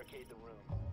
barricade the room.